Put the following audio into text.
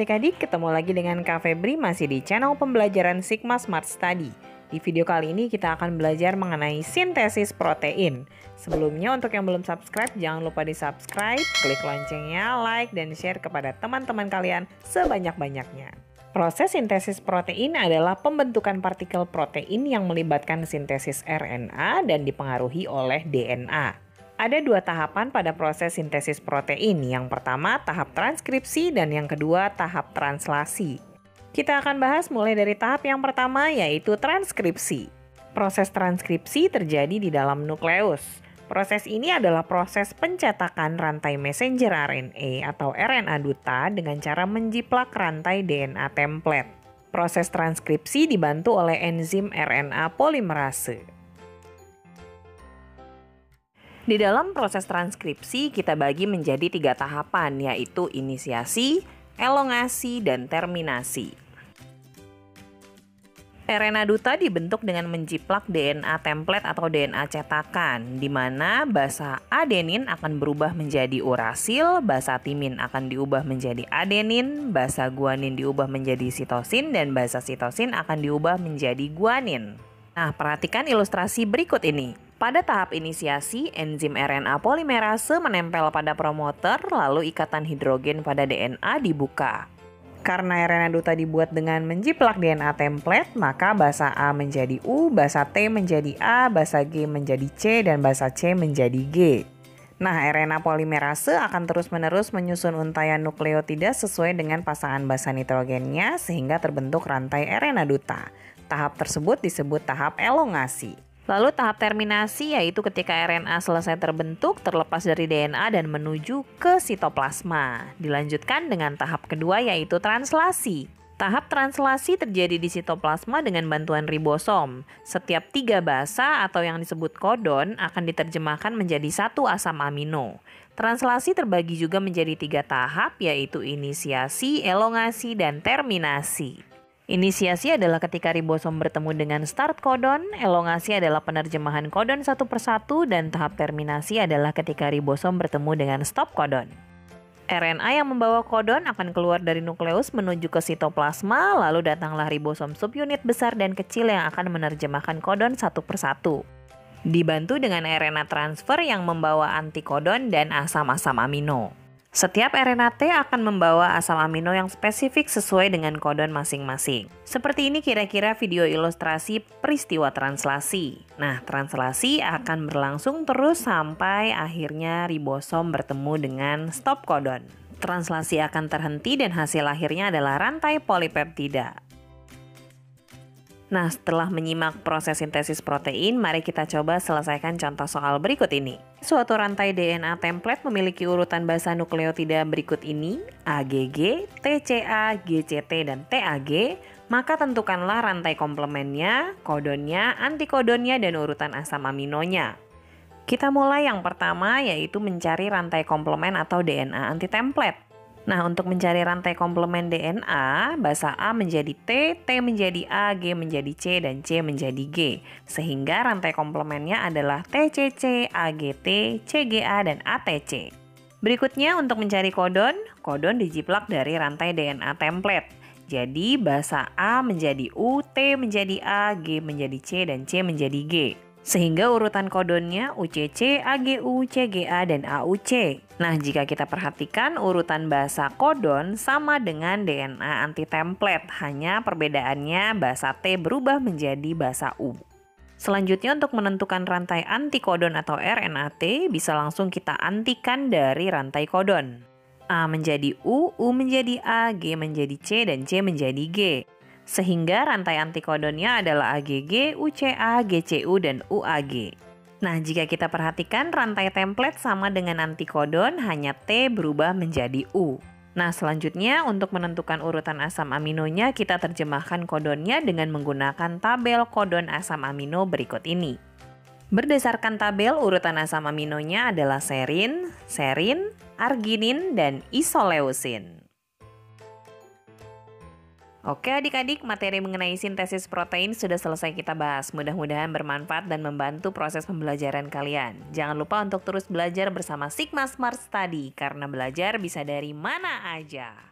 adik-adik, ketemu lagi dengan Kak Febri masih di channel pembelajaran Sigma Smart Study. Di video kali ini kita akan belajar mengenai sintesis protein. Sebelumnya untuk yang belum subscribe, jangan lupa di subscribe, klik loncengnya, like, dan share kepada teman-teman kalian sebanyak-banyaknya. Proses sintesis protein adalah pembentukan partikel protein yang melibatkan sintesis RNA dan dipengaruhi oleh DNA. Ada dua tahapan pada proses sintesis protein. Yang pertama, tahap transkripsi dan yang kedua, tahap translasi. Kita akan bahas mulai dari tahap yang pertama, yaitu transkripsi. Proses transkripsi terjadi di dalam nukleus. Proses ini adalah proses pencetakan rantai messenger RNA atau RNA duta dengan cara menjiplak rantai DNA template. Proses transkripsi dibantu oleh enzim RNA polimerase. Di dalam proses transkripsi, kita bagi menjadi tiga tahapan, yaitu inisiasi, elongasi, dan terminasi. RNA duta dibentuk dengan menjiplak DNA template atau DNA cetakan, di mana basa adenin akan berubah menjadi urasil, basa timin akan diubah menjadi adenin, basa guanin diubah menjadi sitosin, dan basa sitosin akan diubah menjadi guanin. Nah, perhatikan ilustrasi berikut ini. Pada tahap inisiasi, enzim RNA polimerase menempel pada promoter, lalu ikatan hidrogen pada DNA dibuka. Karena RNA duta dibuat dengan menjiplak DNA template, maka basa A menjadi U, basa T menjadi A, basa G menjadi C, dan basa C menjadi G. Nah, RNA polimerase akan terus-menerus menyusun untayan nukleotida sesuai dengan pasangan basa nitrogennya sehingga terbentuk rantai RNA duta. Tahap tersebut disebut tahap elongasi. Lalu tahap terminasi yaitu ketika RNA selesai terbentuk terlepas dari DNA dan menuju ke sitoplasma. Dilanjutkan dengan tahap kedua yaitu translasi. Tahap translasi terjadi di sitoplasma dengan bantuan ribosom. Setiap tiga basa atau yang disebut kodon akan diterjemahkan menjadi satu asam amino. Translasi terbagi juga menjadi tiga tahap yaitu inisiasi, elongasi, dan terminasi. Inisiasi adalah ketika ribosom bertemu dengan start kodon, elongasi adalah penerjemahan kodon satu persatu, dan tahap terminasi adalah ketika ribosom bertemu dengan stop kodon. RNA yang membawa kodon akan keluar dari nukleus menuju ke sitoplasma, lalu datanglah ribosom subunit besar dan kecil yang akan menerjemahkan kodon satu persatu. Dibantu dengan RNA transfer yang membawa antikodon dan asam-asam amino. Setiap RNA T akan membawa asam amino yang spesifik sesuai dengan kodon masing-masing. Seperti ini kira-kira video ilustrasi peristiwa translasi. Nah, translasi akan berlangsung terus sampai akhirnya ribosom bertemu dengan stop kodon. Translasi akan terhenti dan hasil akhirnya adalah rantai polipeptida. Nah, setelah menyimak proses sintesis protein, mari kita coba selesaikan contoh soal berikut ini. Suatu rantai DNA template memiliki urutan basa nukleotida berikut ini, AGG, TCA, GCT, dan TAG, maka tentukanlah rantai komplemennya, kodonnya, antikodonnya, dan urutan asam aminonya. Kita mulai yang pertama yaitu mencari rantai komplement atau DNA anti-template. Nah, untuk mencari rantai komplement DNA, bahasa A menjadi T, T menjadi A, G menjadi C, dan C menjadi G. Sehingga rantai komplementnya adalah TCC, AGT, CGA, dan ATC. Berikutnya untuk mencari kodon, kodon dijiplak dari rantai DNA template. Jadi bahasa A menjadi U, T menjadi A, G menjadi C, dan C menjadi G. Sehingga urutan kodonnya UCC, AGU, CGA, dan AUC. Nah, jika kita perhatikan urutan bahasa kodon sama dengan DNA anti-template, hanya perbedaannya bahasa T berubah menjadi bahasa U. Selanjutnya untuk menentukan rantai antikodon atau RNAT bisa langsung kita antikan dari rantai kodon. A menjadi U, U menjadi A, G menjadi C, dan C menjadi G sehingga rantai antikodonnya adalah AGG, UCA, GCU, dan UAG. Nah, jika kita perhatikan rantai template sama dengan antikodon, hanya T berubah menjadi U. Nah, selanjutnya untuk menentukan urutan asam aminonya, kita terjemahkan kodonnya dengan menggunakan tabel kodon asam amino berikut ini. Berdasarkan tabel, urutan asam aminonya adalah serin, serin, arginin, dan isoleusin. Oke adik-adik, materi mengenai sintesis protein sudah selesai kita bahas. Mudah-mudahan bermanfaat dan membantu proses pembelajaran kalian. Jangan lupa untuk terus belajar bersama Sigma Smart Study, karena belajar bisa dari mana aja.